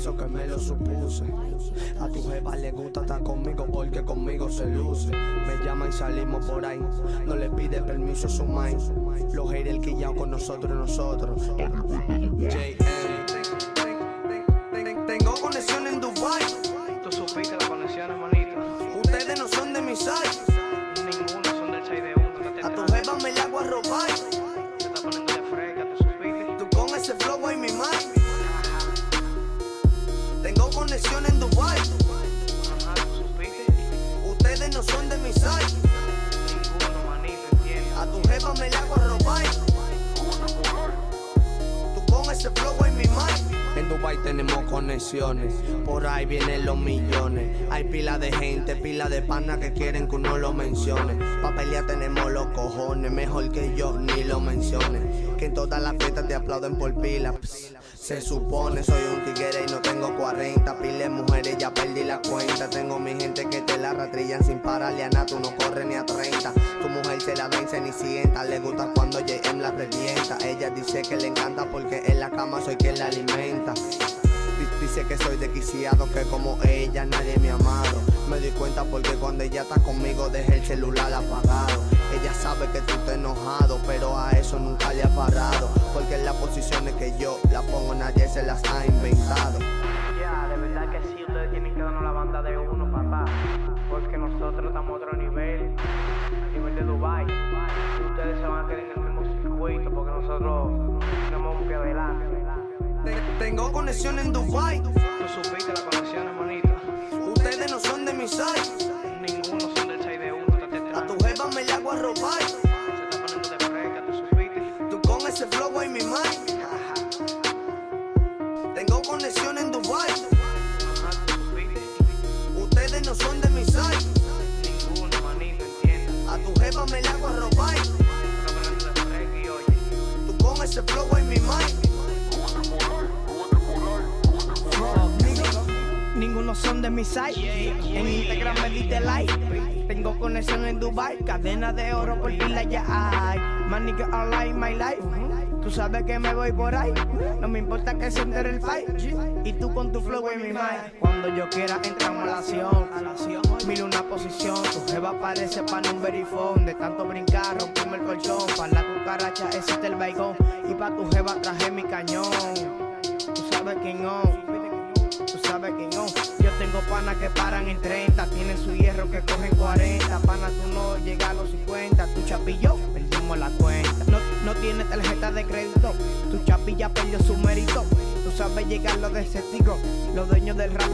eso que me lo supuse. A tu jeva le gusta estar conmigo porque conmigo se luce. Me llama y salimos por ahí. No le pide permiso a su mind. Los haters quillao con nosotros, nosotros. JM. No son de mi site. Ninguno, manito, entiende. A tu jeva me la hago a robar. Tú con ese flow en mi mind. En Dubai tenemos conexiones, por ahí vienen los millones. Hay pila de gente, pila de pana que quieren que uno lo mencione. Pa' pelear tenemos los cojones, mejor que yo ni lo mencione. Que en todas las fiestas te aplauden por pila. Pss, Se supone soy un tigre y no tengo 40 Pile mujeres, ya perdí la cuenta Tengo mi gente que la ratrillan sin parar Liana, tú no corres ni a 30 Tu mujer se la da en cenicienta Le gusta cuando JM la revienta. Ella dice que le encanta porque en la cama soy quien la alimenta. Di- Dice que soy desquiciado, que como ella nadie me ha amado. Me di cuenta porque cuando ella está conmigo dejé el celular apagado. Ella sabe que tú estás enojado, pero a eso nunca le ha parado. Porque en las posiciones que yo la pongo nadie se las ha nosotros tenemos adelante. Te- Tengo conexión en Dubai, Tú supiste la conexión, hermanito. ustedes no son de mi site Ninguno son del 6 de 1, estate A tu jeva me la hago a robar Se está poniendo de fresca, tú supiste. Tú con ese flow en mi mind Tengo conexión en Dubai. Ustedes no son de mi site Ninguno, manito, entiende. A tu jeva me la hago a robar ese Ninguno son de mi site. En Instagram me diste like. Tengo conexión en Dubai. Cadena de oro por pila ya hay. My nigga online my life. Tú sabes que me voy por ahí. No me importa que se entere el fight. Y tú con tu flow en mi mind. Cuando yo quiera entramos a la acción. Mira una posición. Tu jeva parece para un verifón. De tanto brincar, rompimos el colchón. Para la cucaracha existe el baigón. Y pa' tu jeva traje mi cañón. Tú sabes quién on. Tú sabes quién no. Yo tengo panas que paran en 30, tienen su hierro que cogen 40. Pana, tú no llegas a los tarjeta de crédito, tu chapilla perdió su mérito. Tú sabes llegar lo de ese tigo, los dueños del rap